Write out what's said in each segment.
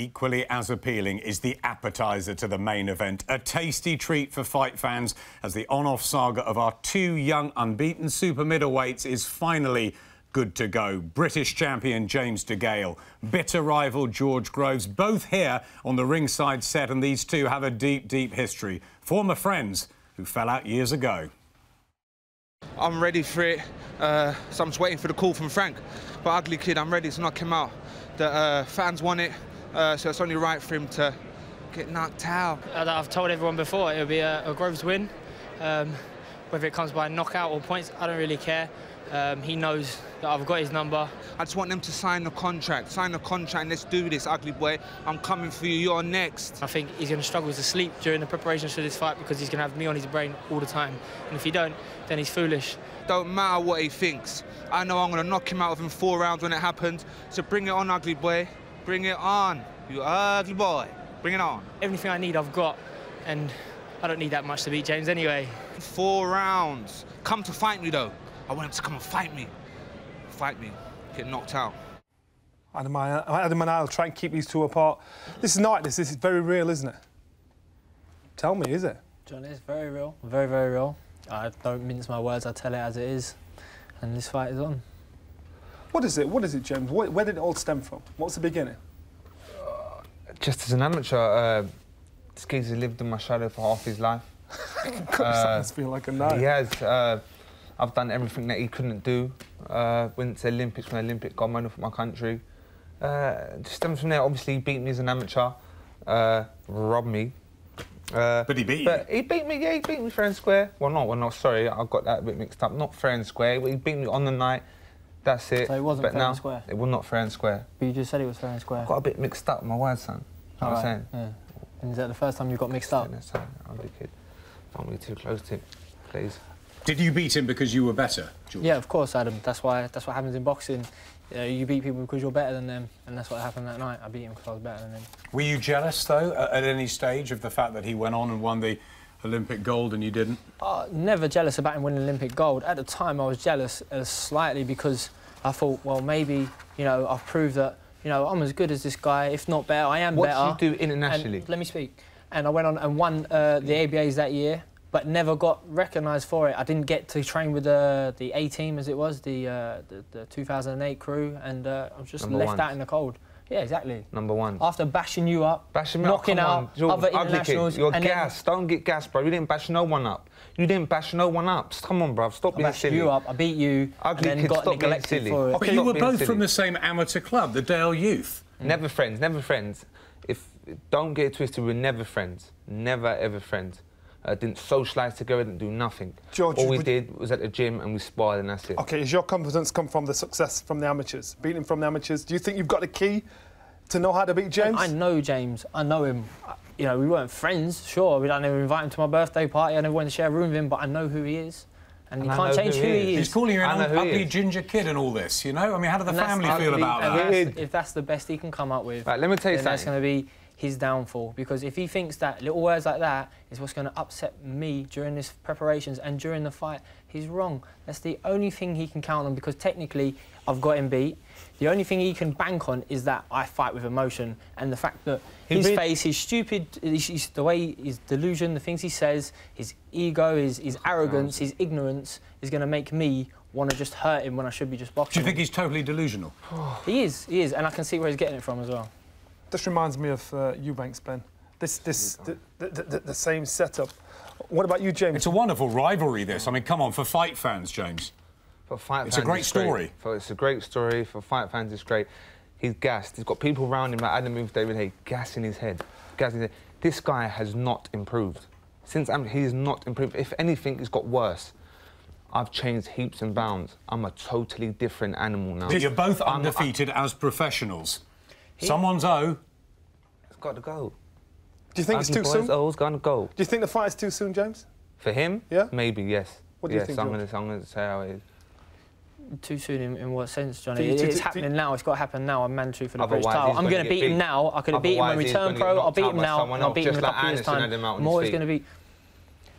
equally as appealing is the appetizer to the main event. A tasty treat for fight fans as the on off saga of our two young unbeaten super middleweights is finally good to go. British champion James DeGale, bitter rival George Groves, both here on the ringside set, and these two have a deep, deep history. Former friends who fell out years ago. I'm ready for it, uh, so I'm just waiting for the call from Frank. But Ugly Kid, I'm ready to knock him out. The uh, fans want it, uh, so it's only right for him to get knocked out. I've told everyone before it'll be a, a Groves win. Um, whether it comes by knockout or points, I don't really care. Um, he knows that I've got his number. I just want them to sign the contract. Sign the contract and let's do this, ugly boy. I'm coming for you. You're next. I think he's going to struggle to sleep during the preparations for this fight because he's going to have me on his brain all the time. And if he don't, then he's foolish. Don't matter what he thinks. I know I'm going to knock him out within four rounds when it happens. So bring it on, ugly boy. Bring it on. You ugly boy. Bring it on. Everything I need, I've got. And I don't need that much to beat James anyway. Four rounds. Come to fight me, though. I want him to come and fight me. Fight me. Get knocked out. Adam, Adam and I'll try and keep these two apart. This is not this. This is very real, isn't it? Tell me, is it? John, it's very real. Very, very real. I don't mince my words. I tell it as it is. And this fight is on. What is it? What is it, James? Where, where did it all stem from? What's the beginning? Uh, just as an amateur, uh, this geezer lived in my shadow for half his life. God, uh, that must feel like a night. He has. Uh, I've done everything that he couldn't do. Uh, went to Olympics, won Olympic gold medal for my country. Uh, just stems from there. Obviously, he beat me as an amateur, uh, robbed me. Uh, but he beat but you. he beat me. Yeah, he beat me fair and square. Well, not. Well, no. Sorry, I got that a bit mixed up. Not fair and square. But He beat me on the night. That's it. So it wasn't but fair now, and square. It was not fair and square. But you just said it was fair and square. I got a bit mixed up. My words, son. You know what I'm saying? Yeah. And is that the first time you got mixed up? I'm a kid. Don't be too close to him, please. Did you beat him because you were better, George? Yeah, of course, Adam. That's why. That's what happens in boxing. You, know, you beat people because you're better than them, and that's what happened that night. I beat him because I was better than him. Were you jealous, though, at any stage of the fact that he went on and won the Olympic gold and you didn't? Uh, never jealous about him winning Olympic gold. At the time, I was jealous uh, slightly because I thought, well, maybe you know I've proved that you know I'm as good as this guy, if not better. I am what better. What did you do internationally? And let me speak. And I went on and won uh, the ABAs that year but never got recognised for it. I didn't get to train with the the A team as it was, the uh, the, the, 2008 crew, and uh, I was just Number left ones. out in the cold. Yeah, exactly. Number one. After bashing you up, bashing knocking out on. other internationals. You're gas. Don't get gas, bro. You didn't bash no one up. You didn't bash no one up. Come on, bro. Stop I being silly. you up. I beat you. Ugly and kid, got stop neglected being silly. for it. But you were both silly. from the same amateur club, the Dale Youth. Mm. Never friends. Never friends. If don't get it twisted, we're never friends. Never ever friends. Uh, didn't socialise together, didn't do nothing. George, All we did was at the gym and we sparred and that's it. OK, has your confidence come from the success from the amateurs, beating from the amateurs? Do you think you've got the key to know how to beat James? I know James. I know him. You know, we weren't friends, sure. We don't ever invite him to my birthday party. I never went to share a room with him, but I know who he is. And, and you can't change who, he, he is. He's calling you an ugly ginger kid and all this, you know? I mean, how do the family feel about that? If that's, if that's the best he can come up with, right, let me tell you then something. that's going to be his downfall because if he thinks that little words like that is what's going to upset me during this preparations and during the fight, he's wrong. That's the only thing he can count on because technically I've got him beat. The only thing he can bank on is that I fight with emotion and the fact that he his face, his stupid, his, his, the way his delusion, the things he says, his ego, his, his arrogance, his ignorance is going to make me want to just hurt him when I should be just boxing. Do you think he's totally delusional? he is, he is, and I can see where he's getting it from as well. This reminds me of uh, Eubanks, Benn. This, this, the, the, the, the, same setup. What about you, James? It's a wonderful rivalry, this. I mean, come on, for fight fans, James. For fight it's fans, a great story. For, it's a great story. For fight fans, it's great. He's gassed. He's got people around him like Adam Booth, David Haye, gassing his head. Gassing his head. This guy has not improved. Since I'm, he's not improved. If anything, he's got worse. I've changed heaps and bounds. I'm a totally different animal now. You're both I'm, undefeated I, as professionals. He, Someone's O got to go. Do you think it's too soon? O's going to go. Do you think the fight is too soon, James? For him? Yeah. Maybe, yes. What do yes, you think, I'm going, to, I'm going to say how it is. Too soon in, in what sense, Johnny? It, it's happening now. It's got to happen now. I'm mandatory for the British title. I'm going to beat him now. I could have beat him when we turn pro. I'll beat him now, and I'll beat him in a couple of years' time. I'm always going to be.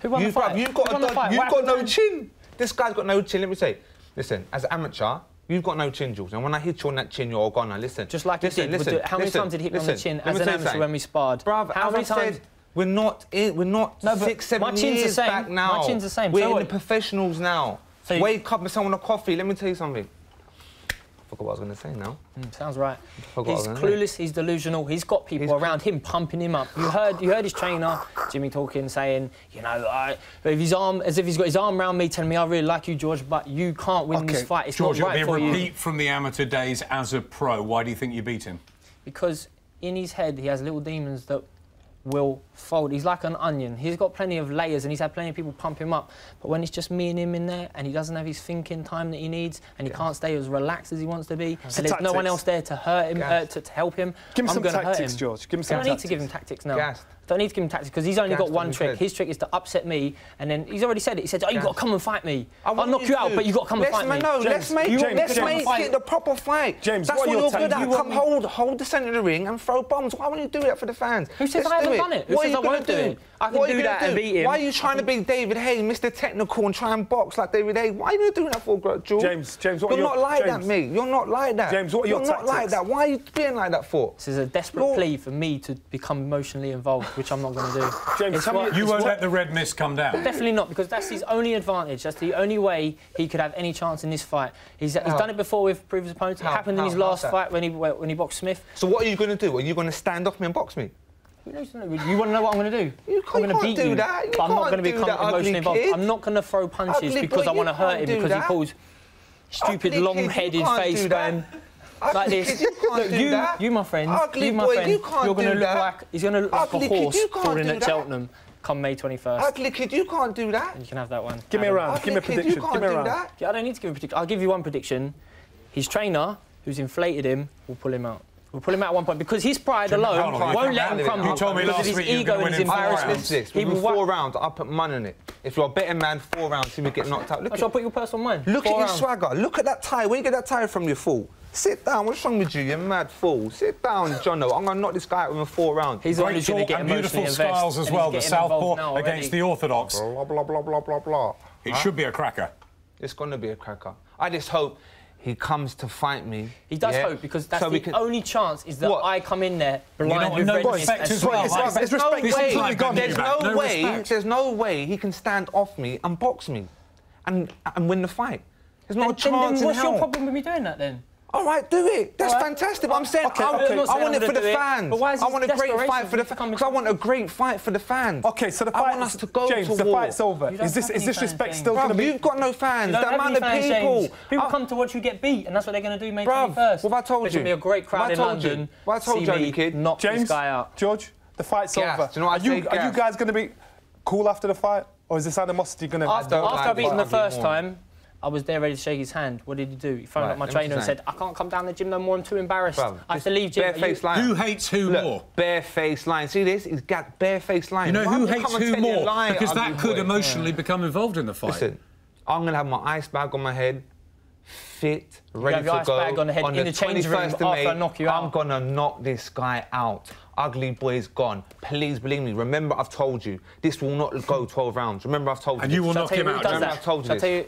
Who won the fight? You've got, Who won the fight? You've got no chin. This guy's got no chin. Let me say. Listen, as an amateur, You've got no chin, Jules. And when I hit you on that chin, you're all gone. Now listen. Just like listen, you did. Listen, the, how many times did he hit me on the chin as an amateur when we sparred? Bruv, how many I times? Said, we're not. We're not no, six, seven my chin's years the same. back now. My chin's the same. We're so in what? the professionals now. So. Wake up with someone a coffee. Let me tell you something forgot what I was going to say now. Mm, sounds right. He's clueless. Say. He's delusional. He's got people he's... around him pumping him up. You heard, you heard his trainer, Jimmy Talking, saying, you know, I, if his arm, as if he's got his arm around me, telling me I really like you, George, but you can't win okay. this fight. It's George, not right for you. Repeat from the amateur days as a pro. Why do you think you beat him? Because in his head, he has little demons that will fold. He's like an onion. He's got plenty of layers and he's had plenty of people pump him up. But when it's just me and him in there and he doesn't have his thinking time that he needs and he yeah. can't stay as relaxed as he wants to be, and there's no one else there to hurt him, uh, to, to, help him. Give him I'm some tactics, him. George. Give me some I don't need to give him tactics now. I don't need to give him tactics because he's only Gassed got one trick. Head. His trick is to upset me and then he's already said it. He said, oh, you've got to come and fight me. I'll knock you, you out, but you've got to come let's and fight me. No, let's make, James, let's James, make it the proper fight. James, That's what, you're good at. Come hold, hold the centre of the ring and throw bombs. Why wouldn't you do that for the fans? Who says I haven't it. what are you going to do? do? I can do that do? and beat him. Why are you trying to be David Haye, Mr. Technical, and try and box like David Haye? Why are you doing that for, Jules? James, James, what You're your... not like James. that, me. You're not like that. James, what are your You're tactics? not like that. Why are you being like that for? This is a desperate plea for me to become emotionally involved, which I'm not going to do. James, what, you won't what... let the red mist come down. Definitely not, because that's his only advantage. That's the only way he could have any chance in this fight. He's, he's done it before with previous opponents. It happened in his last fight when he when he boxed Smith. So what are you going to do? Are you going to stand off me and box me? You, want to know what I'm going to do? You I'm going to beat you, that. you but I'm not going to become emotionally involved. Kid. I'm not going to throw punches ugly because boy, I want to hurt him because that. he calls stupid, long-headed face man like this. you, Look, you, you, my friend, ugly you, my boy, friend, you are going to look that. like he's going to look ugly like a horse kid, falling at Cheltenham come May 21st. Ugly kid, you can't do that. And you can have that one. Give me a round. Give me a prediction. Give me a round. I don't need to give a prediction. I'll give you one prediction. His trainer, who's inflated him, will pull him out. We pull him out at one point because his pride alone won't let him crumble. You told me last his week ego and his embarrassment. This. He will four rounds. I put money on it. If you're a betting man, four rounds, he will get knocked out. Look I shall put your purse on mine. Look at your swagger. Look at that tie. Where you get that tie from You fool? Sit down. What's wrong with you? You're mad fool. Sit down, Jono. I'm going to knock this guy out in four rounds. He's Great short and beautiful styles as well. The southpaw against the orthodox. Blah blah blah blah blah blah. It should be a cracker. It's going to be a cracker. I just hope he comes to fight me. He does yeah. hope because that's so the can... only chance is that what? I come in there blind you know, no respect as well. It's, it's, respect. No way. There's no, no way. Respect. There's no way he can stand off me and box me, and and win the fight. There's no then, chance. Then what's your problem with me doing that then? All right, do it. That's right. fantastic. But I'm saying, okay. I'm saying I want it for the fans. But why is I want a great fight for the fans. Because I want a great fight for the fans. Okay, so the fight. I want us to go James, to the war. fight's over. Is this is this respect still going to be? You've got no fans. The amount of people. James. People I... come to watch you get beat, and that's what they're going to do. May Bruv, 21st. What have I told you? Going to be a great crowd in London. What I told you, kid. Knock James, this guy out. George, the fight's over. Are you guys going to be cool after the fight, or is this animosity going to? After I've beaten the first time. I was there ready to shake his hand. What did he do? He phoned right, up my trainer and said, I can't come down the gym no more. I'm too embarrassed. Bro, I have to leave gym. Barefaced line. Who hates who Look, more? Barefaced line. See this? He's got barefaced line. You know Why who hates who more? Because that could boy. emotionally yeah. become involved in the fight. Listen, I'm going to have my ice bag on my head, fit, ready to go. on the, head, on the, the 21st you May, I'm going to knock this guy out. Ugly boy is gone. Please believe me. Remember, I've told you, this will not go 12 rounds. Remember, I've told you. And you will knock him out. Remember, I've told you.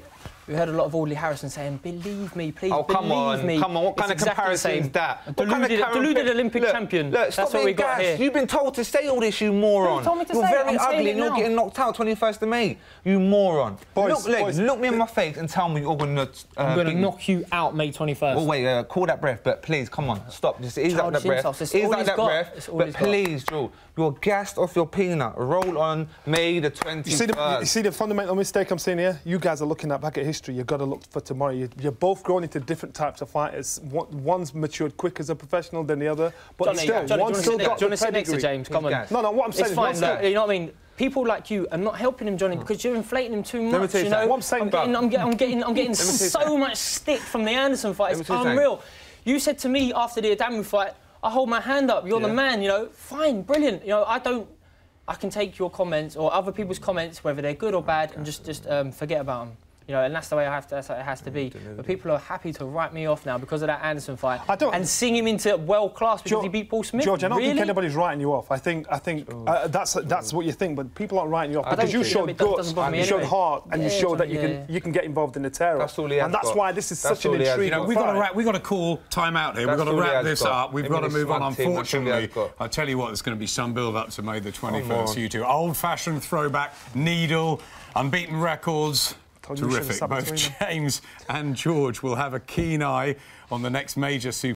We heard a lot of Audley Harrison saying, "Believe me, please, oh, come believe on, me." Come on, what kind it's of comparison exactly is that? A deluded, kind of deluded Olympic look, champion. Look, stop That's what we got here. You've been told to say all this, you moron. You told me to you're say very it. I'm ugly, and you're getting knocked out 21st of May, you moron. Boys, look, look, boys, look me in my face and tell me you're going to. Uh, I'm going to knock you out May 21st. Oh wait, uh, call that breath, but please, come on, stop. Just ease out that breath. Ease out that breath. But please, Joel, you're gassed off your peanut. Roll on May the 21st. You see the fundamental mistake I'm seeing here? You guys are looking at back at history history. You've got to look for tomorrow. You, are both grown into different types of fighters. One's matured quick as a professional than the other, but Johnny, still, Johnny, one's still got. the pedigree, next to James? Come on. No, no. What I'm saying it's is, fine, still, you know what I mean people like you, are not helping him, Johnny, hmm. because you're inflating him too much. You, know, what I'm saying, I'm getting, I'm getting, I'm getting, I'm getting so much stick from the Anderson fight. It's unreal. You said to me after the Adamu fight, I hold my hand up. You're yeah. the man. You know, fine, brilliant. You know, I don't. I can take your comments or other people's comments, whether they're good or bad, and just just um, forget about them you know, and that's the way I have to, that's how it has to be. But people are happy to write me off now because of that Anderson fight I don't- and sing him into world class because George- he beat Paul Smith. George, I don't really? think anybody's writing you off. I think I think uh, that's that's what you think, but people aren't writing you off because you showed it doesn't guts, bother me you showed anyway. heart, and you showed that you yeah, can yeah. you can get involved in the terror. That's all he has and that's got. why this is That's such an all he has intriguing. You know, we've got to fight. wrap, we've got to call time out here. That's we've got to wrap this got. up. We've got to move on. smug team, that's all he has Unfortunately, got. I tell you what, there's going to be some build up to May the 21st. on. You two, old-fashioned throwback, needle, unbeaten records. Told you we should've Terrific. Both. James and George will have a keen eye on the next major Super.